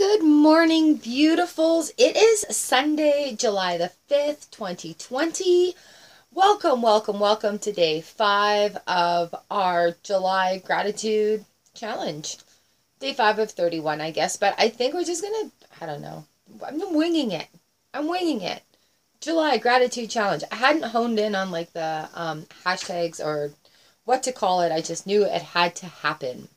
good morning, beautifuls. It is Sunday, July the 5th, 2020. Welcome, welcome, welcome to day five of our July Gratitude Challenge. Day five of 31, I guess, but I think we're just gonna, I don't know. I'm winging it. I'm winging it. July Gratitude Challenge. I hadn't honed in on like the um, hashtags or what to call it. I just knew it had to happen.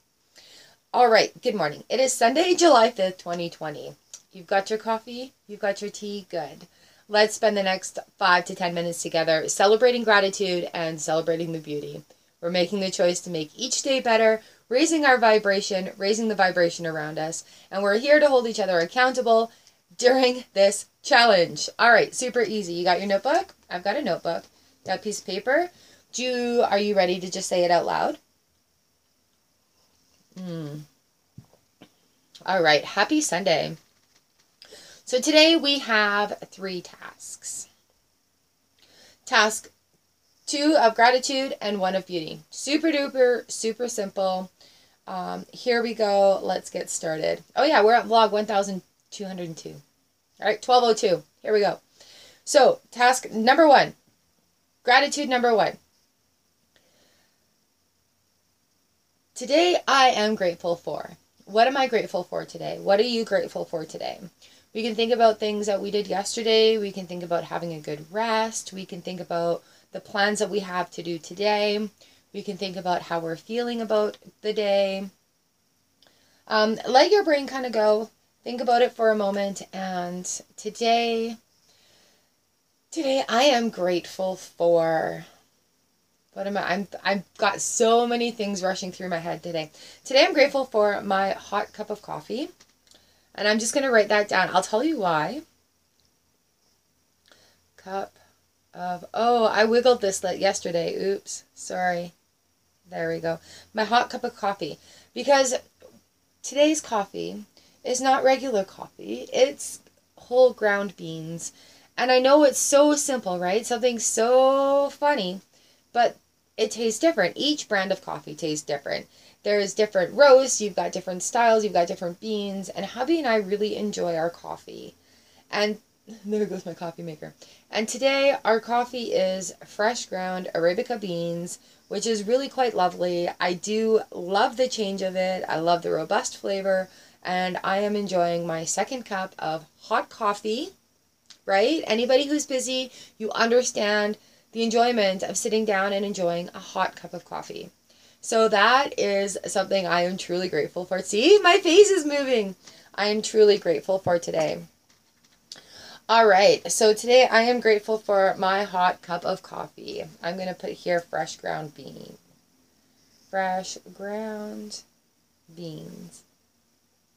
All right, good morning. It is Sunday, July 5th, 2020. You've got your coffee, you've got your tea, good. Let's spend the next five to 10 minutes together celebrating gratitude and celebrating the beauty. We're making the choice to make each day better, raising our vibration, raising the vibration around us, and we're here to hold each other accountable during this challenge. All right, super easy. You got your notebook? I've got a notebook. Got a piece of paper. Do you, are you ready to just say it out loud? Mm. All right, happy Sunday. So today we have three tasks. Task two of gratitude and one of beauty. Super duper, super simple. Um, here we go. Let's get started. Oh yeah, we're at vlog 1202. All right, 1202. Here we go. So task number one, gratitude number one. Today, I am grateful for. What am I grateful for today? What are you grateful for today? We can think about things that we did yesterday. We can think about having a good rest. We can think about the plans that we have to do today. We can think about how we're feeling about the day. Um, let your brain kind of go. Think about it for a moment. And today, today I am grateful for what am I? I'm I've got so many things rushing through my head today. Today I'm grateful for my hot cup of coffee. And I'm just going to write that down. I'll tell you why. Cup of Oh, I wiggled this yesterday. Oops. Sorry. There we go. My hot cup of coffee because today's coffee is not regular coffee. It's whole ground beans. And I know it's so simple, right? Something so funny. But it tastes different. Each brand of coffee tastes different. There's different roasts, you've got different styles, you've got different beans, and hubby and I really enjoy our coffee. And there goes my coffee maker. And today our coffee is fresh ground Arabica beans, which is really quite lovely. I do love the change of it. I love the robust flavor, and I am enjoying my second cup of hot coffee. Right? Anybody who's busy, you understand the enjoyment of sitting down and enjoying a hot cup of coffee. So that is something I am truly grateful for. See, my face is moving. I am truly grateful for today. All right, so today I am grateful for my hot cup of coffee. I'm going to put here fresh ground bean. Fresh ground beans.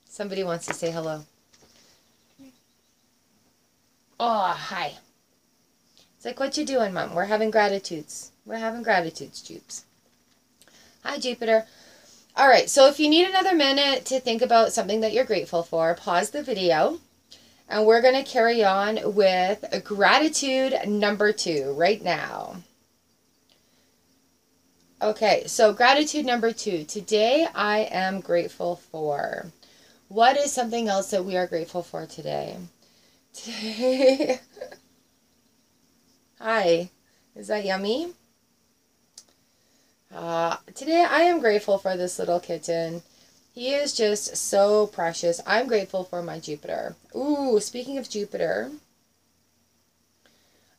Somebody wants to say hello. Oh, hi like, what you doing, Mom? We're having gratitudes. We're having gratitudes, Jupes. Hi, Jupiter. All right, so if you need another minute to think about something that you're grateful for, pause the video. And we're going to carry on with gratitude number two right now. Okay, so gratitude number two. Today I am grateful for. What is something else that we are grateful for today? Today. Hi, is that yummy? Uh, today I am grateful for this little kitten. He is just so precious. I'm grateful for my Jupiter. Ooh, speaking of Jupiter,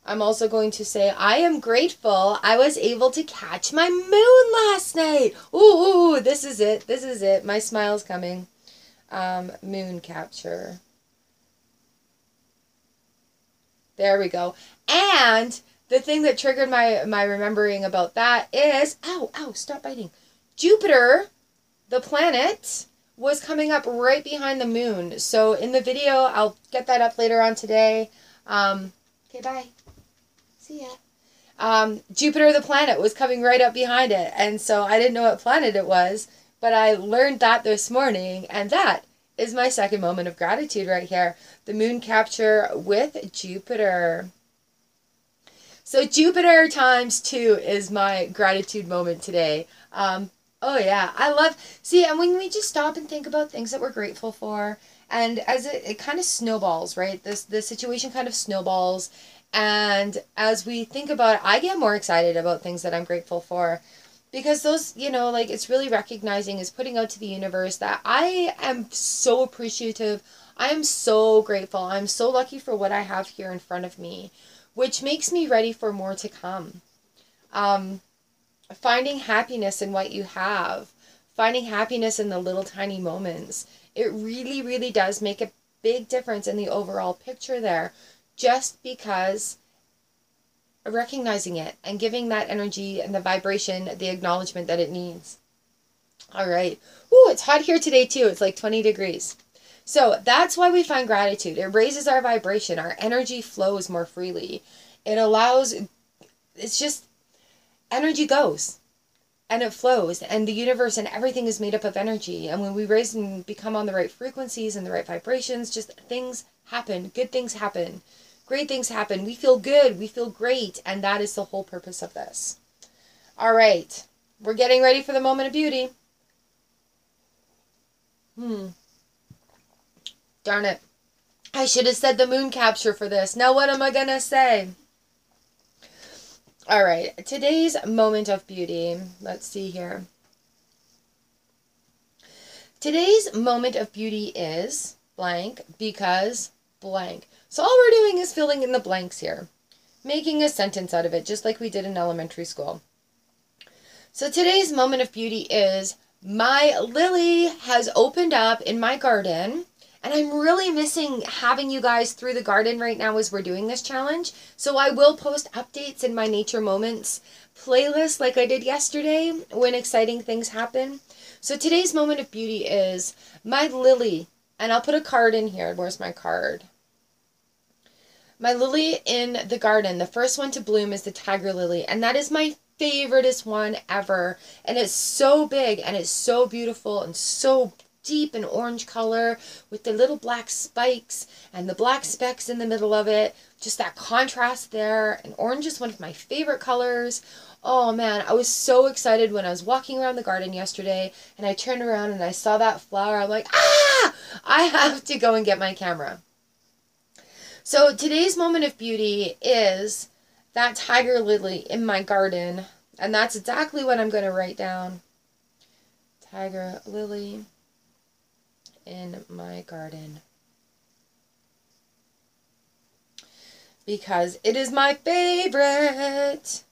I'm also going to say I am grateful I was able to catch my moon last night. Ooh, this is it. This is it. My smile's coming. Um, moon capture. There we go. And the thing that triggered my my remembering about that is ow ow stop biting. Jupiter, the planet, was coming up right behind the moon. So in the video, I'll get that up later on today. Um, okay, bye. See ya. Um, Jupiter, the planet, was coming right up behind it, and so I didn't know what planet it was, but I learned that this morning, and that is my second moment of gratitude right here. The moon capture with Jupiter. So Jupiter times two is my gratitude moment today. Um, Oh yeah, I love see, and when we just stop and think about things that we're grateful for, and as it, it kind of snowballs, right? This the situation kind of snowballs, and as we think about it, I get more excited about things that I'm grateful for, because those, you know, like it's really recognizing is putting out to the universe that I am so appreciative. I am so grateful. I'm so lucky for what I have here in front of me, which makes me ready for more to come. Um, finding happiness in what you have, finding happiness in the little tiny moments. It really, really does make a big difference in the overall picture there just because recognizing it and giving that energy and the vibration the acknowledgement that it needs. All right. Ooh, it's hot here today too. It's like 20 degrees. So that's why we find gratitude. It raises our vibration. Our energy flows more freely. It allows, it's just energy goes and it flows and the universe and everything is made up of energy and when we raise and become on the right frequencies and the right vibrations just things happen good things happen great things happen. We feel good. We feel great. And that is the whole purpose of this. All right. We're getting ready for the moment of beauty. Hmm. Darn it. I should have said the moon capture for this. Now what am i gonna say? All right, today's moment of beauty. Let's see here. Today's moment of beauty is blank because blank. So all we're doing is filling in the blanks here, making a sentence out of it, just like we did in elementary school. So today's moment of beauty is my lily has opened up in my garden and I'm really missing having you guys through the garden right now as we're doing this challenge. So I will post updates in my Nature Moments playlist like I did yesterday when exciting things happen. So today's moment of beauty is my lily. And I'll put a card in here. Where's my card? My lily in the garden, the first one to bloom is the tiger lily. And that is my favoriteest one ever. And it's so big and it's so beautiful and so deep and orange color with the little black spikes and the black specks in the middle of it. Just that contrast there. And orange is one of my favorite colors. Oh man, I was so excited when I was walking around the garden yesterday and I turned around and I saw that flower. I'm like, ah, I have to go and get my camera. So today's moment of beauty is that tiger lily in my garden. And that's exactly what I'm going to write down. Tiger lily in my garden. Because it is my favorite.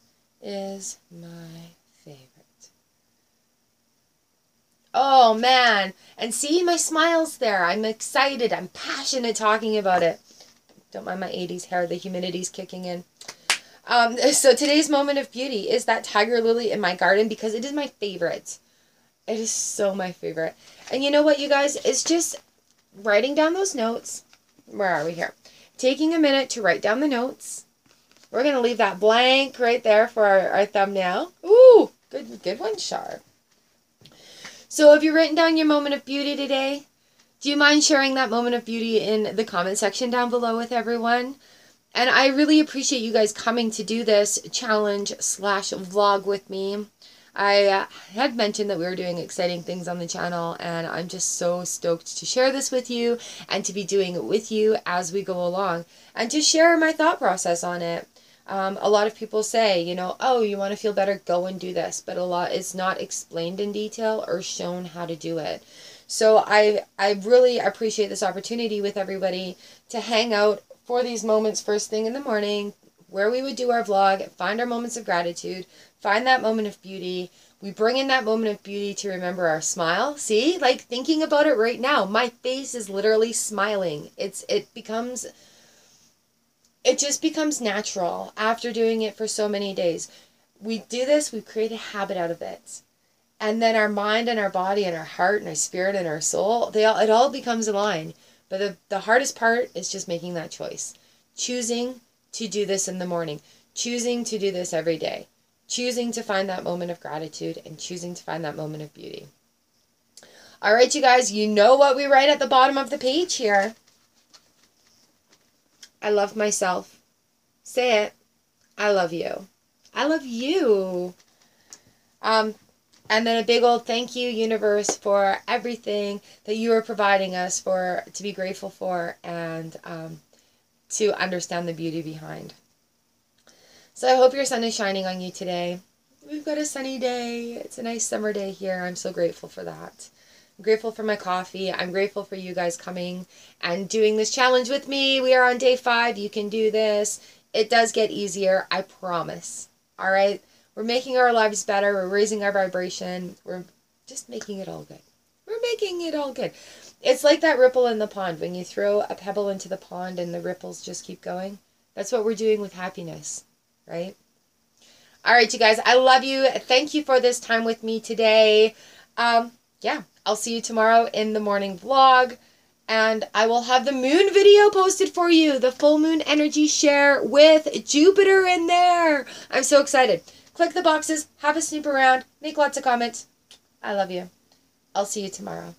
Is my favorite. Oh man. And see my smiles there. I'm excited. I'm passionate talking about it. Don't mind my 80s hair. The humidity's kicking in. Um, so today's moment of beauty is that tiger lily in my garden because it is my favorite. It is so my favorite. And you know what, you guys? It's just writing down those notes. Where are we here? Taking a minute to write down the notes. We're going to leave that blank right there for our, our thumbnail. Ooh, good, good one, Char. So have you written down your moment of beauty today? Do you mind sharing that moment of beauty in the comment section down below with everyone? And I really appreciate you guys coming to do this challenge slash vlog with me. I uh, had mentioned that we were doing exciting things on the channel, and I'm just so stoked to share this with you and to be doing it with you as we go along and to share my thought process on it. Um, a lot of people say, you know, oh, you want to feel better, go and do this, but a lot is not explained in detail or shown how to do it. So I I really appreciate this opportunity with everybody to hang out for these moments first thing in the morning, where we would do our vlog, find our moments of gratitude, find that moment of beauty. We bring in that moment of beauty to remember our smile. See, like thinking about it right now, my face is literally smiling. It's it becomes it just becomes natural after doing it for so many days. We do this, we create a habit out of it. And then our mind and our body and our heart and our spirit and our soul, they all it all becomes aligned. But the, the hardest part is just making that choice. Choosing to do this in the morning. Choosing to do this every day choosing to find that moment of gratitude and choosing to find that moment of beauty. All right, you guys, you know what we write at the bottom of the page here. I love myself. Say it. I love you. I love you. Um, And then a big old thank you, universe, for everything that you are providing us for to be grateful for and um, to understand the beauty behind. So I hope your sun is shining on you today. We've got a sunny day. It's a nice summer day here. I'm so grateful for that. I'm grateful for my coffee. I'm grateful for you guys coming and doing this challenge with me. We are on day five. You can do this. It does get easier. I promise. All right. We're making our lives better. We're raising our vibration. We're just making it all good. We're making it all good. It's like that ripple in the pond. When you throw a pebble into the pond and the ripples just keep going. That's what we're doing with happiness, right? All right, you guys. I love you. Thank you for this time with me today. Um, yeah, I'll see you tomorrow in the morning vlog. And I will have the moon video posted for you. The full moon energy share with Jupiter in there. I'm so excited. Click the boxes, have a snoop around, make lots of comments. I love you. I'll see you tomorrow.